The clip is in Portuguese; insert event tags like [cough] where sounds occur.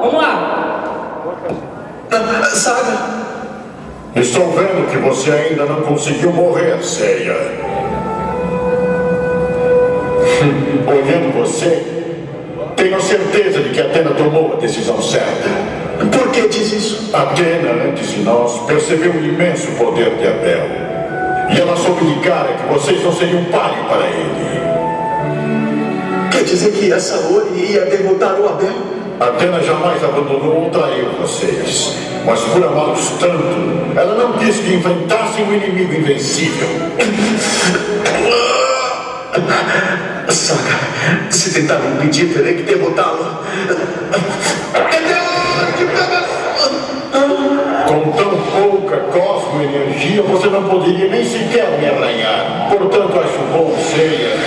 Vamos lá. Saga, Estou vendo que você ainda não conseguiu morrer, Seiya. [laughs] Olhando você, tenho certeza de que Atena tomou a decisão certa. por que diz isso? Atena, antes de nós, percebeu o imenso poder de Abel. E ela soube de cara que vocês não seriam páreo para ele. Quer dizer que essa Ori ia derrotar o Abel? Atena jamais abandonou ou traiu vocês. Mas por amá-los tanto, ela não quis que enfrentassem um inimigo invencível. Saga, se tentar impedir, terei que derrotá-lo. Com tão pouca cosmo-energia, você não poderia nem sequer me arranhar. Portanto, acho bom, Ceia,